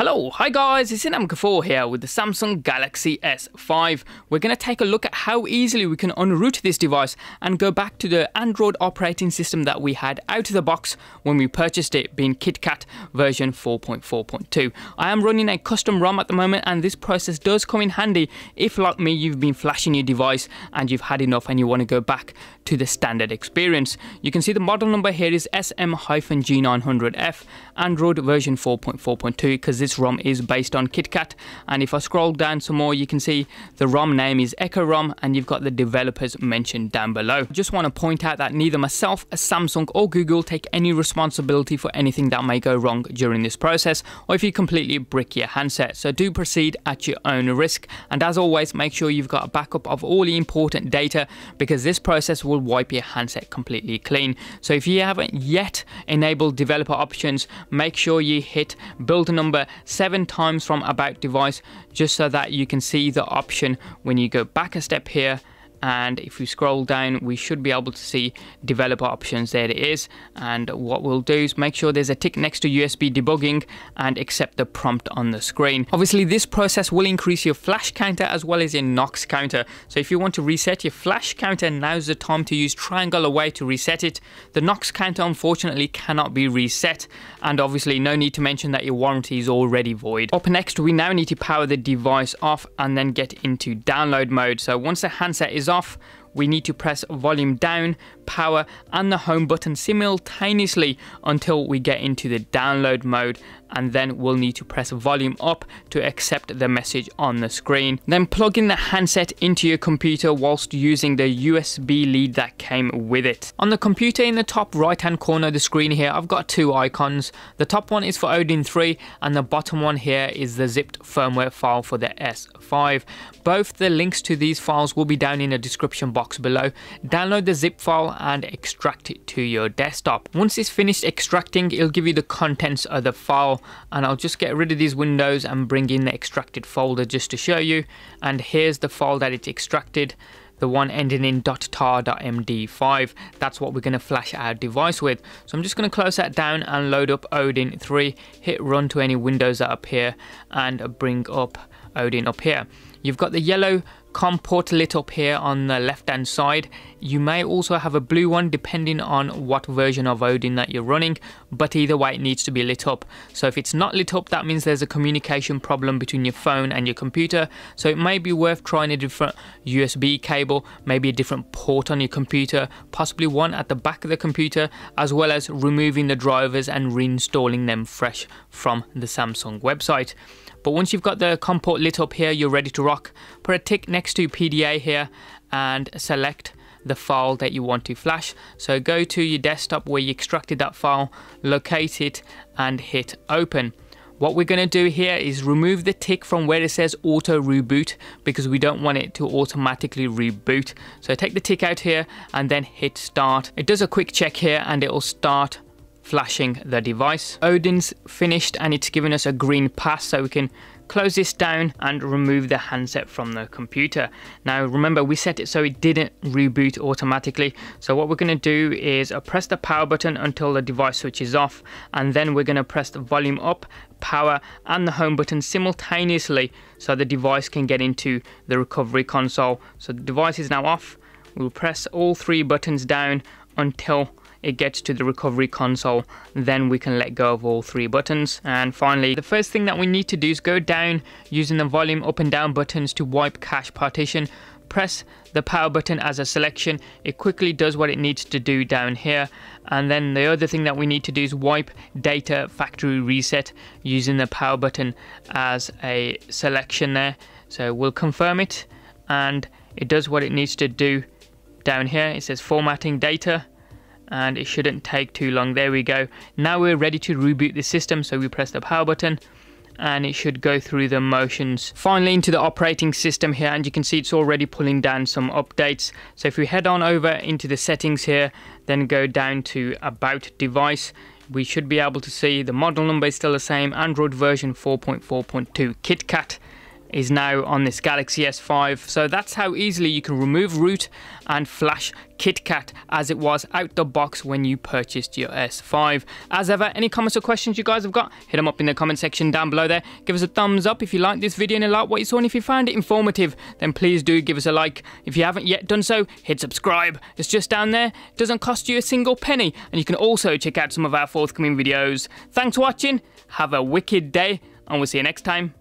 Hello, hi guys, it's Inam Ghafoor here with the Samsung Galaxy S5. We're going to take a look at how easily we can unroot this device and go back to the Android operating system that we had out of the box when we purchased it, being KitKat version 4.4.2. I am running a custom ROM at the moment and this process does come in handy if like me you've been flashing your device and you've had enough and you want to go back to the standard experience. You can see the model number here is SM-G900F Android version 4.4.2 because this ROM is based on KitKat and if I scroll down some more you can see the ROM name is Echoe ROM and you've got the developers mentioned down below. Just want to point out that neither myself, Samsung or Google take any responsibility for anything that may go wrong during this process or if you completely brick your handset. So do proceed at your own risk and as always make sure you've got a backup of all the important data because this process will wipe your handset completely clean. So if you haven't yet enabled developer options make sure you hit build number seven times from about device just so that you can see the option when you go back a step here and if we scroll down we should be able to see developer options. There it is. And what we'll do is make sure there's a tick next to USB debugging and accept the prompt on the screen. Obviously this process will increase your flash counter as well as your Knox counter. So if you want to reset your flash counter now's the time to use triangle away to reset it. The Knox counter unfortunately cannot be reset. And obviously no need to mention that your warranty is already void. Up next we now need to power the device off and then get into download mode. So once the handset is off, we need to press volume down, power and the home button simultaneously until we get into the download mode and then we'll need to press volume up to accept the message on the screen. Then plug in the handset into your computer whilst using the USB lead that came with it. On the computer in the top right hand corner of the screen here I've got two icons. The top one is for Odin 3 and the bottom one here is the zipped firmware file for the S5. Both the links to these files will be down in the description box below. Download the zip file and extract it to your desktop. Once it's finished extracting it'll give you the contents of the file and I'll just get rid of these windows and bring in the extracted folder just to show you. And here's the file that it's extracted the one ending in .tar.md5 that's what we're going to flash our device with. So I'm just going to close that down and load up Odin 3 hit run to any windows that appear and bring up Odin up here. You've got the yellow COM port lit up here on the left hand side. You may also have a blue one depending on what version of Odin that you're running, but either way it needs to be lit up. So if it's not lit up, that means there's a communication problem between your phone and your computer. So it may be worth trying a different USB cable, maybe a different port on your computer, possibly one at the back of the computer, as well as removing the drivers and reinstalling them fresh from the Samsung website. But once you've got the COM port lit up here, you're ready to rock. Put a tick next to PDA here and select the file that you want to flash. So go to your desktop where you extracted that file, locate it and hit open. What we're going to do here is remove the tick from where it says auto reboot because we don't want it to automatically reboot. So take the tick out here and then hit start. It does a quick check here and it will start flashing the device. Odin's finished and it's given us a green pass so we can close this down and remove the handset from the computer. Now remember we set it so it didn't reboot automatically so what we're going to do is uh, press the power button until the device switches off and then we're going to press the volume up power and the home button simultaneously so the device can get into the recovery console. So the device is now off. We'll press all three buttons down until it gets to the recovery console then we can let go of all three buttons. And finally the first thing that we need to do is go down using the volume up and down buttons to wipe cache partition. Press the power button as a selection. It quickly does what it needs to do down here. And then the other thing that we need to do is wipe data factory reset using the power button as a selection there. So we'll confirm it and it does what it needs to do down here. It says formatting data and it shouldn't take too long. There we go. Now we're ready to reboot the system so we press the power button and it should go through the motions. Finally into the operating system here and you can see it's already pulling down some updates. So if we head on over into the settings here then go down to about device we should be able to see the model number is still the same android version 4.4.2 kitkat is now on this Galaxy S5. So that's how easily you can remove root and flash KitKat as it was out the box when you purchased your S5. As ever, any comments or questions you guys have got, hit them up in the comment section down below there. Give us a thumbs up if you liked this video and a like what you saw. And if you found it informative, then please do give us a like. If you haven't yet done so, hit subscribe. It's just down there. It doesn't cost you a single penny. And you can also check out some of our forthcoming videos. Thanks for watching. Have a wicked day and we'll see you next time.